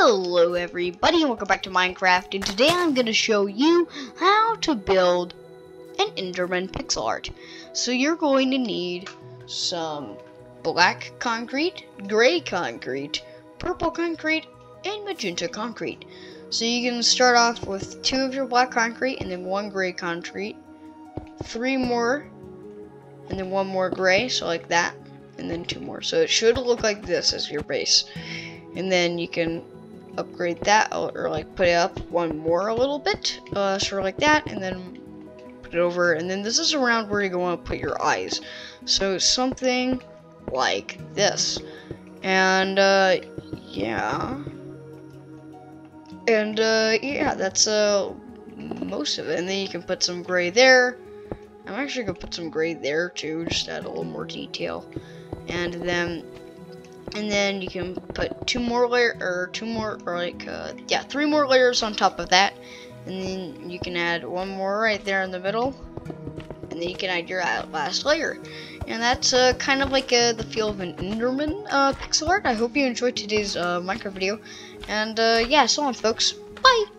Hello everybody and welcome back to Minecraft and today I'm going to show you how to build an Enderman pixel art. So you're going to need some black concrete, gray concrete, purple concrete, and magenta concrete. So you can start off with two of your black concrete and then one gray concrete, three more, and then one more gray, so like that, and then two more. So it should look like this as your base and then you can upgrade that or, like put it up one more a little bit uh, sort of like that and then put it over. And then this is around where you want to put your eyes. So something like this. And uh, yeah. And uh, yeah that's uh, most of it. And then you can put some gray there. I'm actually gonna put some gray there too just add a little more detail. And then and then you can put two more layer or two more or like uh, yeah three more layers on top of that. And then you can add one more right there in the middle. And then you can add your last layer. And that's uh, kind of like uh, the feel of an Enderman uh, pixel art. I hope you enjoyed today's uh, Minecraft video. And uh, yeah so long folks. Bye